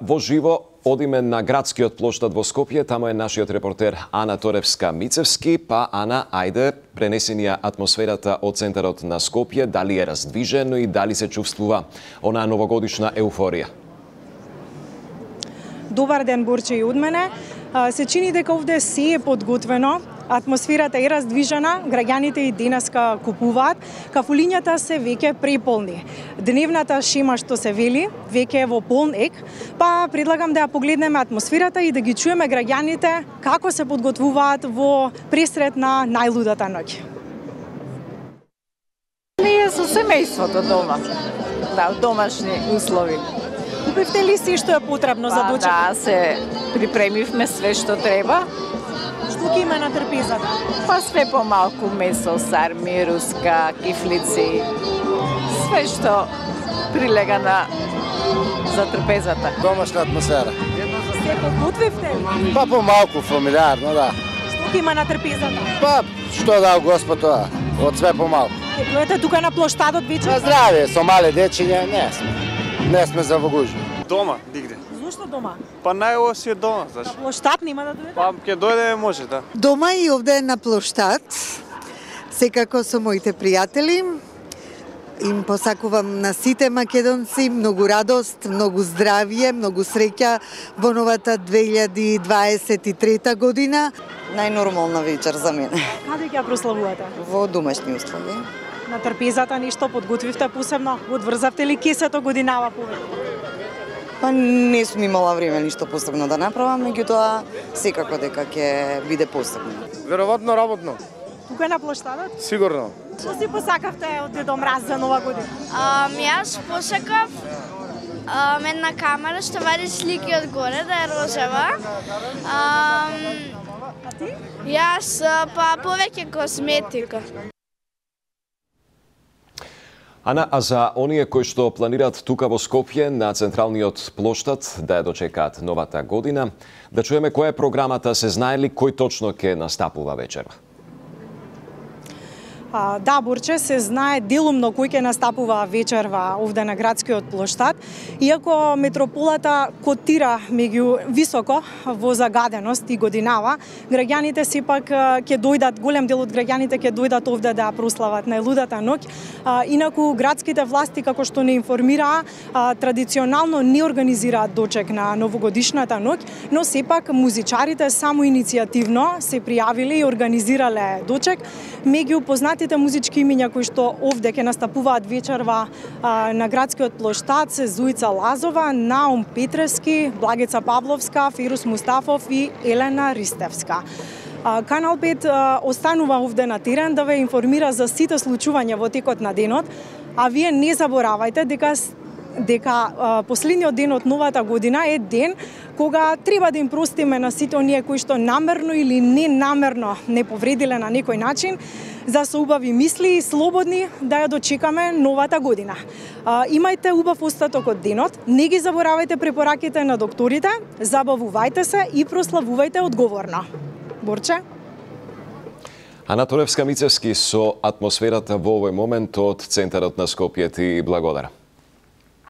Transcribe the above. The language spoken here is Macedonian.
Во живо одиме на градскиот площад во Скопје, тамо е нашиот репортер Ана Торевска-Мицевски. Па, Ана, ајде, Пренесени атмосферата од центарот на Скопје, дали е раздвижено и дали се чувствува онаа новогодишна еуфорија? Добар ден, Бурче и од мене. Се чини дека овде се е подготвено атмосферата е раздвижена, граѓаните и денеска купуваат, кафулињата се веќе преполни. Дневната шема што се вели, веќе е во полн ек, па предлагам да ја погледнеме атмосферата и да ги чуеме граѓаните како се подготвуваат во пресрет на најлудата ноќ. Ние со семејството дома. Да, домашни услови. Купивте ли си што е потребно за Па, дочек? да, се припремивме све што треба. Што ќе има на трпезата? Па све помалку месо, сарми, руска, кифлици. Све што прилега на за трпезата. домашна атмосфера. Се подготвивте? Па помалку фамилиарно, да. Што ќе има на трпезата? Па што дал Господ тоа? Од све помалку. Дојдете тука на плоштадот На вечер? здравје, со мале дечиња не сме. Не сме за во гужва. Дома, дигде. Зошто дома? Па најово си е дома, знаеш. На плоштад нема да дојдете? Па ќе дојде може, да. Дома и овде на плоштад, секако со моите пријатели. Им посакувам на сите македонци многу радост, многу здравје, многу среќа во новата 2023 година. Најнормална вечер за мене. Каде ќе ја прославувате? Во домашни услови. На трпезата ништо подготвивте посебно? Одврзавте ли кесето годинава повеќе? Па не сум имала време ништо посебно да направам, меѓутоа секако дека ќе биде посебно. Веројатно работно. Тука на плоштадот? Сигурно. Што си посакавте од Дедо Мраз за нова година? Ам, јас посакав ам, една камера што вади слики од горе, да е розова. Ам, А ти? јас а, па повеќе косметика. Ана, а за оние кои што планираат тука во Скопје на централниот плоштад да ја дочекаат новата година, да чуеме која е програмата, се знае ли кој точно ќе настапува вечерва? Да, бурче се знае делумно кој ќе настапува вечерва овде на градскиот плоштад, иако метрополата котира меѓу високо во загаденост и годинава, граѓаните сепак ќе дојдат, голем дел од граѓаните ќе дојдат овде да прослават најлудата ноќ. Инаку градските власти како што не информираа, традиционално не организираат дочек на новогодишната ноќ, но сепак музичарите само иницијативно се пријавиле и организирале дочек меѓу познатите музички имиња кои што овде ќе настапуваат вечерва а, на градскиот плоштад се Зуица Лазова, Наум Петревски, Благица Павловска, Фирус Мустафов и Елена Ристевска. Канал 5 останува овде на терен да ве информира за сите случувања во текот на денот, а вие не заборавајте дека дека последниот ден од новата година е ден кога треба да им простиме на сите оние кои што намерно или ненамерно не повредиле на некој начин, за со убави мисли и слободни да ја дочекаме новата година. А, имајте убав остаток од денот, не ги заборавајте препораките на докторите, забавувајте се и прославувајте одговорно. Борче? Ана Торевска Мицевски со атмосферата во овој момент од центарот на Скопје ти благодарам.